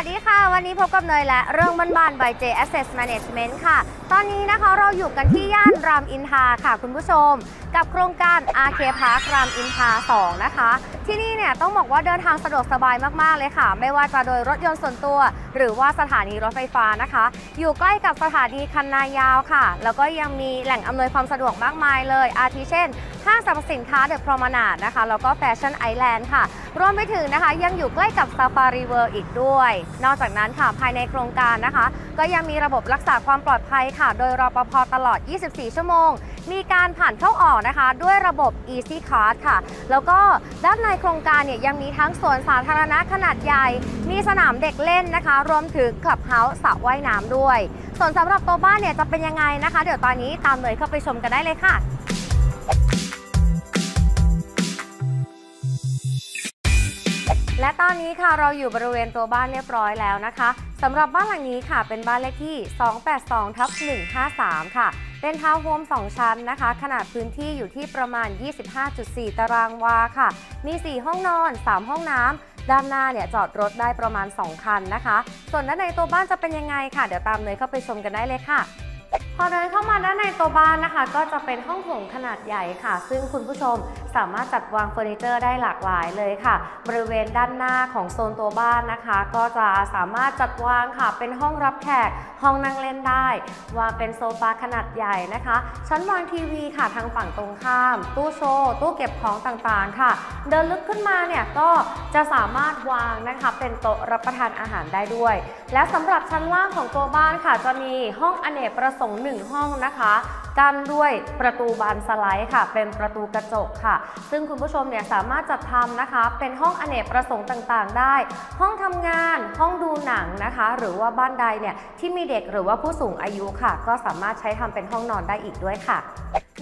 วันนี้พบกับเนยและเรื่องบ้านๆ by J Asset Management ค่ะ ตอนนี้นะคะเราอยู่กันที่ย่านรามอินทราค่ะคุณผู้ชม กับโครงการ RK Park รามอินทา 2 นะคะ ที่นี่เนี่ยต้องบอกว่าเดินทางสะดวกสบายมากๆเลยค่ะ ไม่ว่าจะโดยรถยนต์ส่วนตัว หรือว่าสถานีรถไฟฟ้านะคะ อยู่ใกล้กับสถานีคันนายาวค่ะ แล้วก็ยังมีแหล่งอำนวยความสะดวกมากมายเลย อาทิเช่นห้างสรรพสินค้าเดอะพรอมนาดนะคะแล้วก็แฟชั่นไอแลนด์ค่ะรวมไปถึงนะคะยังอยู่ใกล้กับซาฟารีเวิลด์อีกด้วย นอกจากนั้นค่ะภายในโครงการนะคะ ก็ยังมีระบบรักษาความปลอดภัยค่ะ โดย รปภ.ตลอด 24 ชั่วโมง มีการผ่านเข้าออกนะคะ ด้วยระบบ Easy Card ค่ะ แล้วก็ด้านในโครงการเนี่ยยังมีทั้งสวนสาธารณะขนาดใหญ่ มีสนามเด็กเล่นนะคะ รวมถึงคลับเฮาส์สระว่ายน้ำด้วย ส่วนสำหรับตัวบ้านเนี่ยจะเป็นยังไงนะคะ เดี๋ยวตอนนี้ตามเลยเข้าไปชมกันได้เลยค่ะ และตอนนี้ค่ะเราอยู่บริเวณตัวบ้านเรียบร้อยแล้วนะคะสำหรับบ้านหลังนี้ค่ะ เป็นบ้านเลขที่ 282ทับ153 ค่ะ เป็นทาวน์โฮม 2 ชั้นนะคะ ขนาดพื้นที่อยู่ที่ประมาณ 25.4 ตารางวาค่ะ มี 4 ห้องนอน 3 ห้องน้ำด้านหน้าเนี่ยจอดรถได้ประมาณ 2 คันนะคะ ส่วนด้านในตัวบ้านจะเป็นยังไงค่ะ เดี๋ยวตามเลยเข้าไปชมกันได้เลยค่ะ พอเดินเข้ามาด้านในตัวบ้านนะคะ ก็จะเป็นห้องโถงขนาดใหญ่ค่ะ ซึ่งคุณผู้ชมสามารถจัดวางเฟอร์นิเจอร์ได้หลากหลายเลยค่ะ บริเวณด้านหน้าของโซนตัวบ้านนะคะ ก็จะสามารถจัดวางค่ะ เป็นห้องรับแขกห้องนั่งเล่นได้ วางเป็นโซฟาขนาดใหญ่นะคะ ชั้นวางทีวีค่ะทางฝั่งตรงข้าม ตู้โชว์ตู้เก็บของต่างๆค่ะ เดินลึกขึ้นมาเนี่ยก็จะสามารถวางนะคะ เป็นโต๊ะรับประทานอาหารได้ด้วย และสำหรับชั้นล่างของตัวบ้านค่ะ จะมีห้องอเนกประสงค์หนึ่งห้องนะคะกั้นด้วยประตูบานสไลด์ค่ะ เป็นประตูกระจกค่ะ ซึ่งคุณผู้ชมเนี่ยสามารถจัดทำนะคะ เป็นห้องอเนกประสงค์ต่างๆ ได้ ห้องทำงาน ห้องดูหนังนะคะ หรือว่าบ้านใดเนี่ยที่มีเด็กหรือว่าผู้สูงอายุค่ะ ก็สามารถใช้ทำเป็นห้องนอนได้อีกด้วยค่ะ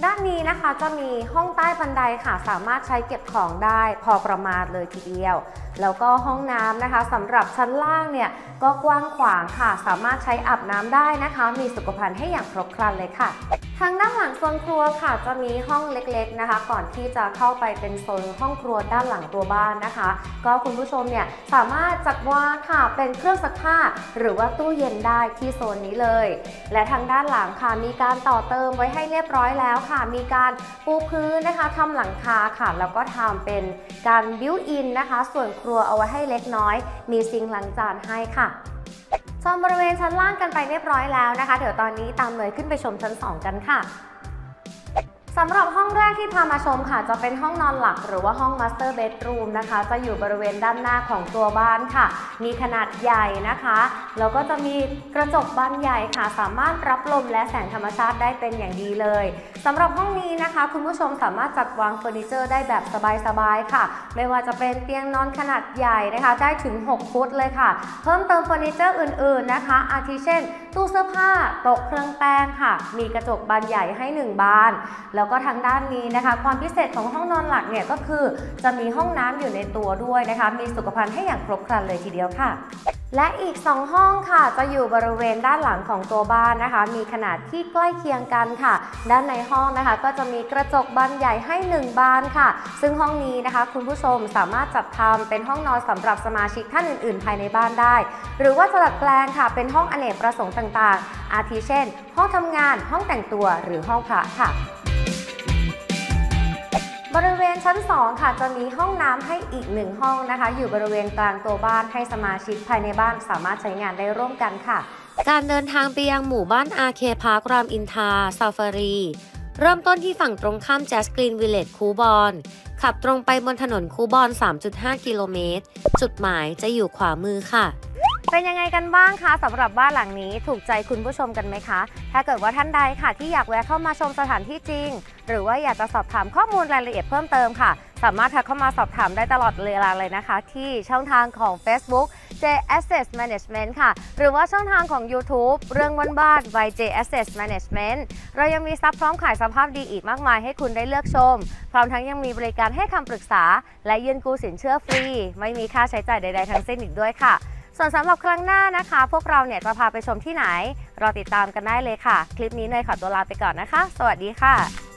ด้านนี้นะคะจะมีห้องใต้บันไดค่ะ สามารถใช้เก็บของได้พอประมาณเลยทีเดียว แล้วก็ห้องน้ำนะคะสำหรับชั้นล่างเนี่ยก็กว้างขวางค่ะ สามารถใช้อาบน้ำได้นะคะ มีสุขภัณฑ์ให้อย่างครบครันเลยค่ะทางด้านหลังโซนครัวค่ะ จะมีห้องเล็กๆนะคะ ก่อนที่จะเข้าไปเป็นโซนห้องครัวด้านหลังตัวบ้านนะคะ ก็คุณผู้ชมเนี่ยสามารถจัดวางค่ะเป็นเครื่องซักผ้า หรือว่าตู้เย็นได้ที่โซนนี้เลย และทางด้านหลังค่ะมีการต่อเติมไว้ให้เรียบร้อยแล้วค่ะ มีการปูพื้นนะคะทำหลังคาค่ะ แล้วก็ทำเป็นการบิวอินนะคะ ส่วนครัวเอาไว้ให้เล็กน้อย มีซิงค์ล้างจานให้ค่ะ ชมบริเวณชั้นล่างกันไปเรียบร้อยแล้วนะคะ เดี๋ยวตอนนี้ตามเลยขึ้นไปชมชั้น 2 กันค่ะ สำหรับห้องแรกที่พามาชมค่ะ จะเป็นห้องนอนหลักหรือว่าห้อง Master Bedroom นะคะ จะอยู่บริเวณด้านหน้าของตัวบ้านค่ะ มีขนาดใหญ่นะคะ แล้วก็จะมีกระจกบานใหญ่ค่ะ สามารถรับลมและแสงธรรมชาติได้เป็นอย่างดีเลยสำหรับห้องนี้นะคะ คุณผู้ชมสามารถจัดวางเฟอร์นิเจอร์ได้แบบสบายๆค่ะ ไม่ว่าจะเป็นเตียงนอนขนาดใหญ่นะคะ ได้ถึง 6 ฟุตเลยค่ะ เพิ่มเติมเฟอร์นิเจอร์อื่น ๆนะคะ อาทิเช่น ตู้เสื้อผ้าโต๊ะเครื่องแป้งค่ะ มีกระจกบานใหญ่ให้ 1 บานแล้วก็ทางด้านนี้นะคะ ความพิเศษของห้องนอนหลักเนี่ยก็คือจะมีห้องน้ำอยู่ในตัวด้วยนะคะ มีสุขภัณฑ์ให้อย่างครบครันเลยทีเดียวค่ะและอีก 2 ห้องค่ะ จะอยู่บริเวณด้านหลังของตัวบ้านนะคะ มีขนาดที่ใกล้เคียงกันค่ะ ด้านในห้องนะคะ ก็จะมีกระจกบานใหญ่ให้ 1 บานค่ะ ซึ่งห้องนี้นะคะ คุณผู้ชมสามารถจัดทำเป็นห้องนอนสำหรับสมาชิกท่านอื่นๆ ภายในบ้านได้ หรือว่าจะดัดแปลงค่ะ เป็นห้องอเนกประสงค์ต่างๆ อาทิเช่น ห้องทำงาน ห้องแต่งตัวหรือห้องพระค่ะ บริเวณชั้น 2 ค่ะจะมีห้องน้ำให้อีกหนึ่งห้องนะคะ อยู่บริเวณกลางตัวบ้านให้สมาชิกภายในบ้านสามารถใช้งานได้ร่วมกันค่ะ การเดินทางไปยังหมู่บ้าน RK Park รามอินทรา-ซาฟารีเริ่มต้นที่ฝั่งตรงข้าม Jas Green Village คู้บอนขับตรงไปบนถนนคู้บอน 3.5 กิโลเมตร จุดหมายจะอยู่ขวามือค่ะ เป็นยังไงกันบ้างคะสำหรับบ้านหลังนี้ถูกใจคุณผู้ชมกันไหมคะ ถ้าเกิดว่าท่านใดค่ะที่อยากแวะเข้ามาชมสถานที่จริง หรือว่าอยากจะสอบถามข้อมูลรายละเอียดเพิ่มเติมค่ะ สามารถทักเข้ามาสอบถามได้ตลอดเวลาเลยนะคะ ที่ช่องทางของ Facebook J Asset Management ค่ะ หรือว่าช่องทางของ YouTube เรื่องบ้านๆ by J Asset Management เรายังมีซับพร้อมขายสภาพดีอีกมากมายให้คุณได้เลือกชม พร้อมทั้งยังมีบริการให้คำปรึกษา และยื่นกู้สินเชื่อฟรี ไม่มีค่าใช้จ่ายใด ๆ ทั้งสิ้นอีกด้วยค่ะ ส่วนสำหรับครั้งหน้านะคะ พวกเราเนี่ยจะพาไปชมที่ไหน รอติดตามกันได้เลยค่ะ คลิปนี้เนยขอตัวลาไปก่อนนะคะ สวัสดีค่ะ